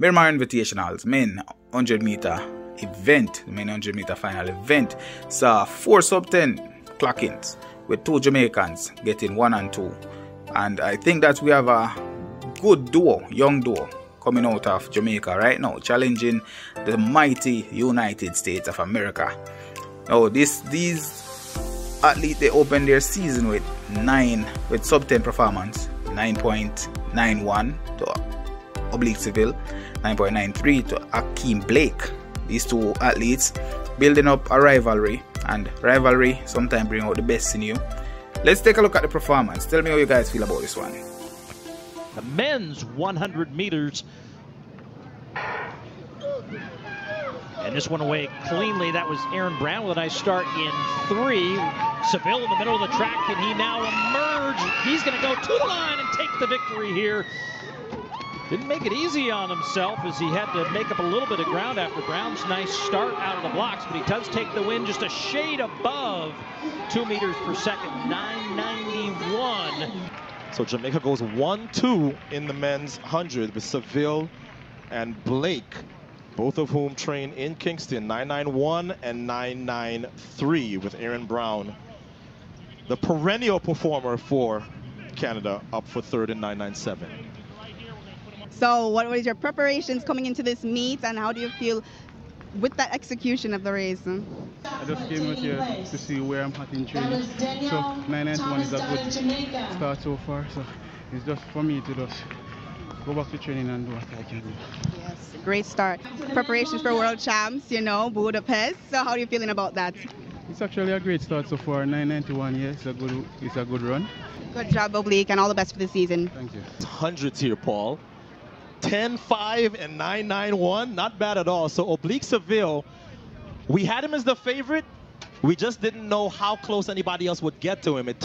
Miramar Invitationals, men 100 meter event, the men 100 meter final event, saw four sub 10 clock-ins with two Jamaicans getting one and two. And I think that we have a good duo, young duo, coming out of Jamaica right now, challenging the mighty United States of America. Now, this these athletes they opened their season with nine with sub 10 performance, 9.91 to Oblique Seville, 9.93 to Ackeem Blake. These two athletes building up a rivalry, and rivalry sometimes bring out the best in you. Let's take a look at the performance. Tell me how you guys feel about this one. The men's 100 meters. And this one away cleanly. That was Aaron Brown with a nice start in three. Seville in the middle of the track, and he now emerged. He's going to go to the line and take the victory here. Didn't make it easy on himself as he had to make up a little bit of ground after Brown's nice start out of the blocks, but he does take the win just a shade above two meters per second, 991. So Jamaica goes 1-2 in the men's 100 with Seville and Blake, both of whom train in Kingston, 991 and 993 with Aaron Brown, the perennial performer for Canada, up for third in 997. So what was your preparations coming into this meet and how do you feel with that execution of the race? I just came out here to see where I'm at in training. So 991 is a good start so far. So it's just for me to just go back to training and do what I can do. Yes, great start. Preparations for World Champs, you know, Budapest. So how are you feeling about that? It's actually a great start so far. 991, yeah, it's a good, it's a good run. Good job, Oblique, and all the best for the season. Thank you. Hundreds here, Paul. 10-5 and 9-9-1. Not bad at all. So Oblique Seville, we had him as the favorite. We just didn't know how close anybody else would get to him. It